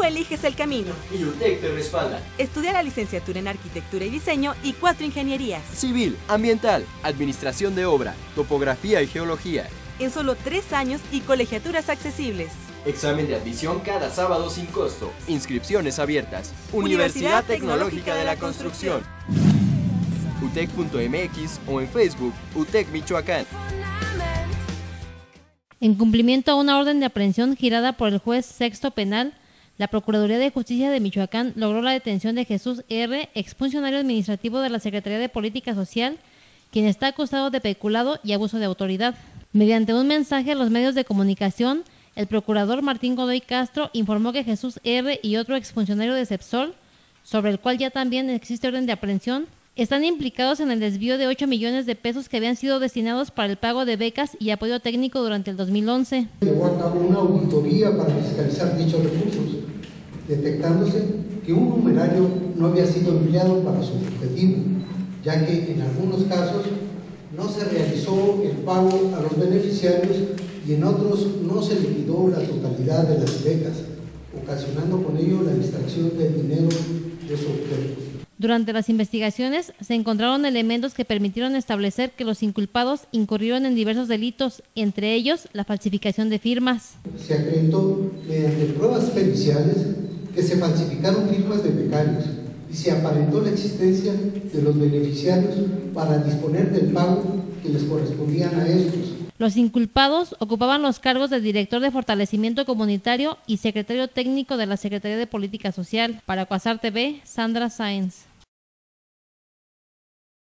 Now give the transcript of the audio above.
Tú eliges el camino. Y UTEC te respalda. Estudia la licenciatura en Arquitectura y Diseño y cuatro ingenierías. Civil, ambiental, administración de obra, topografía y geología. En solo tres años y colegiaturas accesibles. Examen de admisión cada sábado sin costo. Inscripciones abiertas. Universidad Tecnológica de la Construcción. UTEC.mx o en Facebook UTEC Michoacán. En cumplimiento a una orden de aprehensión girada por el juez sexto penal, la Procuraduría de Justicia de Michoacán logró la detención de Jesús R., exfuncionario administrativo de la Secretaría de Política Social, quien está acusado de peculado y abuso de autoridad. Mediante un mensaje a los medios de comunicación, el procurador Martín Godoy Castro informó que Jesús R. y otro exfuncionario de Cepsol, sobre el cual ya también existe orden de aprehensión, están implicados en el desvío de 8 millones de pesos que habían sido destinados para el pago de becas y apoyo técnico durante el 2011. Llevó a cabo una auditoría para fiscalizar dichos recursos, detectándose que un numerario no había sido empleado para su objetivo, ya que en algunos casos no se realizó el pago a los beneficiarios y en otros no se liquidó la totalidad de las becas, ocasionando con ello la distracción del dinero de su objeto. Durante las investigaciones se encontraron elementos que permitieron establecer que los inculpados incurrieron en diversos delitos, entre ellos la falsificación de firmas. Se acreditó mediante pruebas periciales que se falsificaron firmas de becarios y se aparentó la existencia de los beneficiarios para disponer del pago que les correspondían a estos. Los inculpados ocupaban los cargos de director de fortalecimiento comunitario y secretario técnico de la Secretaría de Política Social. Para Cuasar TV, Sandra Sáenz.